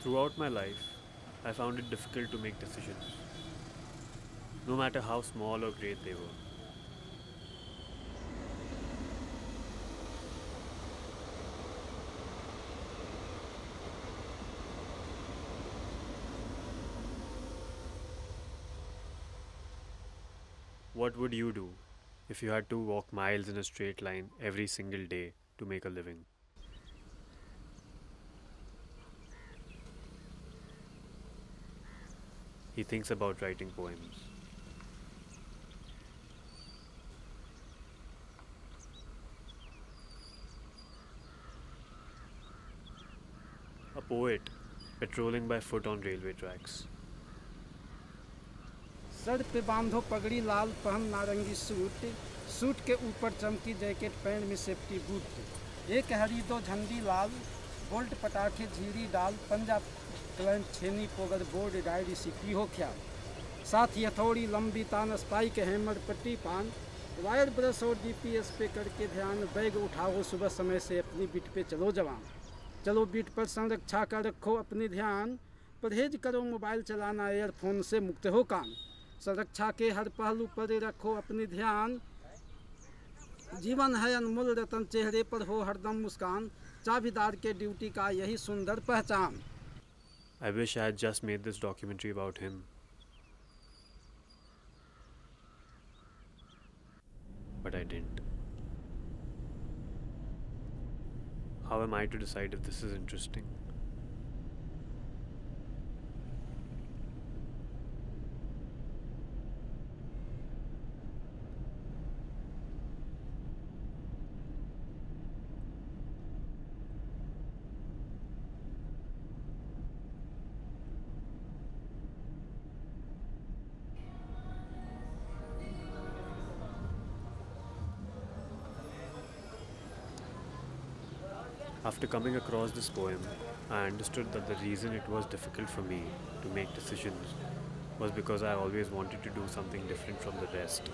Throughout my life, I found it difficult to make decisions, no matter how small or great they were. What would you do if you had to walk miles in a straight line every single day to make a living? He thinks about writing poems. A poet patrolling by foot on railway tracks. सर पे बांधो पगड़ी लाल पहन नारंगी suit suit के ऊपर चमकी jacket pant में सेफ्टी बूट एक हरी दो झंडी लाल बोल्ट पटाखे झीरी डाल पंजाब क्लैंप छेनी पोगर बोर्ड डायरी सिक्की हो ख्याल साथ ही हथौड़ी लंबी तान स्पाइक हैमर पट्टी पान वायर ब्रश और जीपीएस पे करके ध्यान बैग उठाओ सुबह समय से अपनी बीट पे चलो जवान चलो बीट पर संरक्षा कर रखो अपनी ध्यान परहेज करो मोबाइल चलाना एयरफोन से मुक्त हो काम संरक्षा के हर पहलू पर रखो अपनी ध्यान जीवन है अनमोल रतन चेहरे पर हो हरदम मुस्कान चाबीदार के ड्यूटी का यही सुंदर पहचान I wish I had just made this documentary about him. But I didn't. How am I to decide if this is interesting? After coming across this poem, I understood that the reason it was difficult for me to make decisions was because I always wanted to do something different from the rest.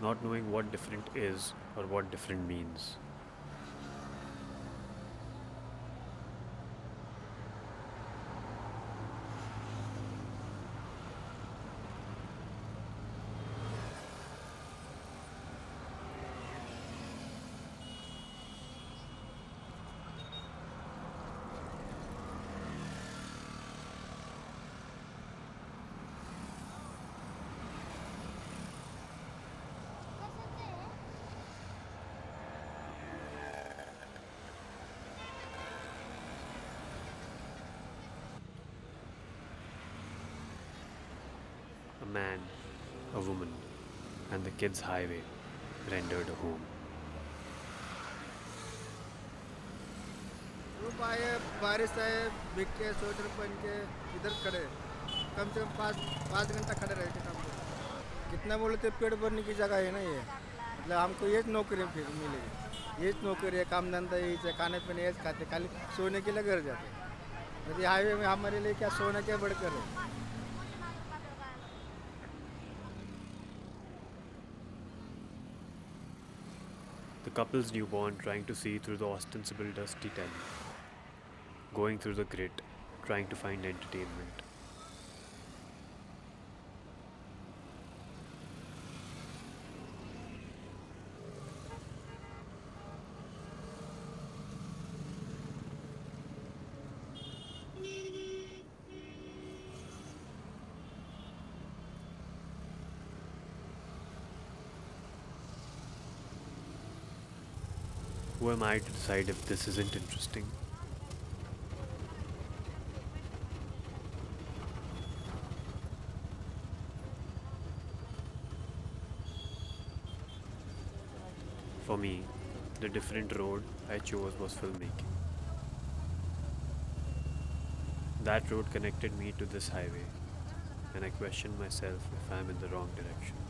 Not knowing what different is or what different means. Man, a woman, and the kid's highway rendered a home. धूप आए बारिश आए बिक के sweater पहन के इधर खड़े। कम से कम पाँच पाँच घंटा खड़े रहे थे काम पे। कितना बोले थे पेड़ भरने की जगह है ना ये। मतलब हमको ये नौकरी फिर मिलेगी ये नौकरी है काम धंधा यही से खाने पीने ये खाते खाली सोने के लिए घर जाते हाईवे में हमारे लिए क्या सोने के बढ़कर है? Couple's newborn trying to see through the ostensible dusty telly. Going through the grit, trying to find entertainment. Who am I to decide if this isn't interesting? For me, the different road I chose was filmmaking. That road connected me to this highway, and I questioned myself if I'm in the wrong direction.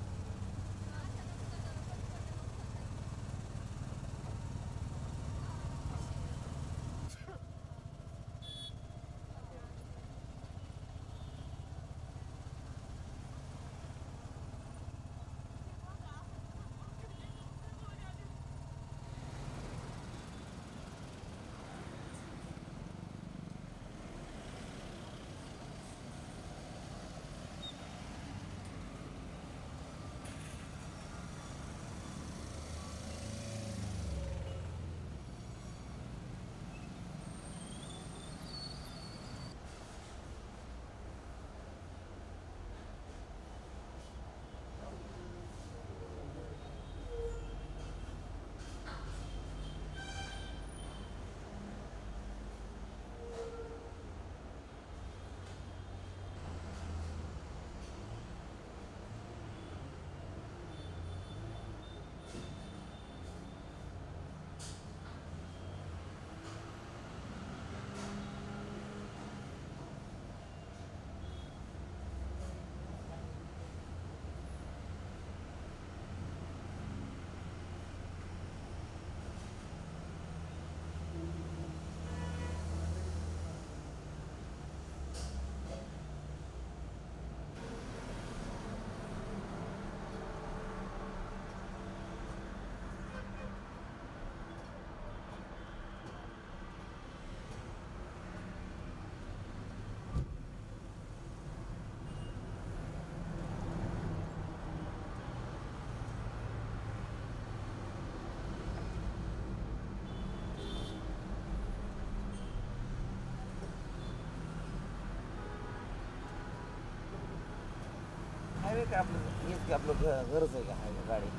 काय आपलं? हेच की आपलं घर घरच आहे का? Highway गाडी?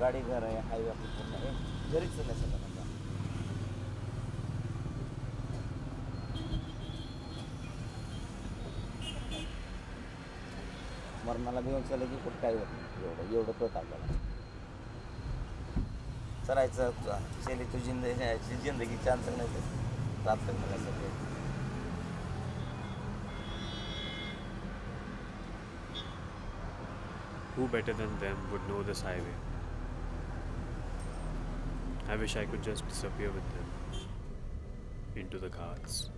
गाडी घर आहे हायवे आपलं पूर्ण आहे. घरीच चाललं सगळं? मरणाला घेऊन चाललं की कुठं काही होत नाही. एवढं एवढं कळत आपल्याला. चलायचं शेली तू जिंदगी जिंदगी चांद नाही प्राप्त करण्यासाठी Who better than them would know this highway? I wish I could just disappear with them into the Ghats.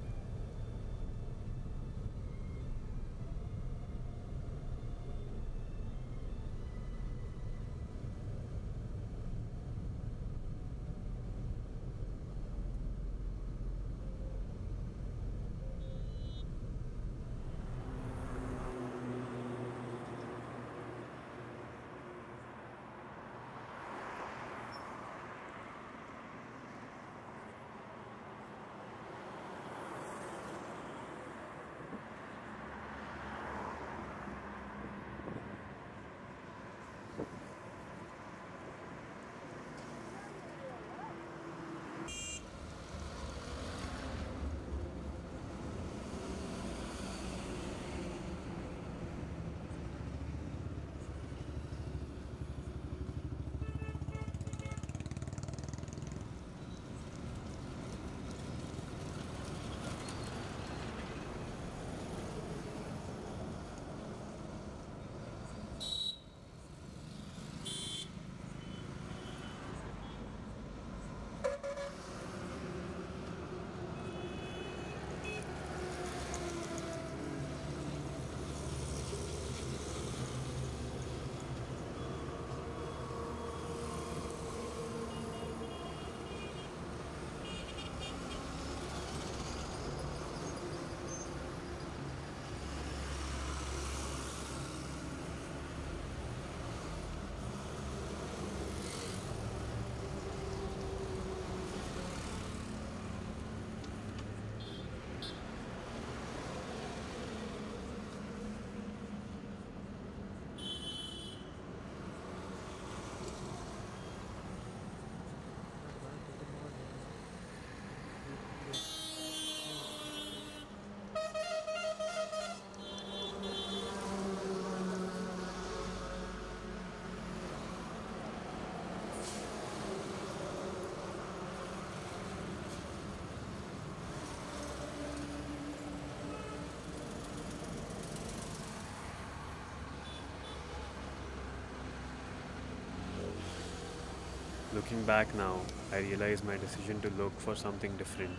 Looking back now, I realize my decision to look for something different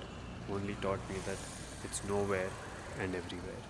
only taught me that it's nowhere and everywhere.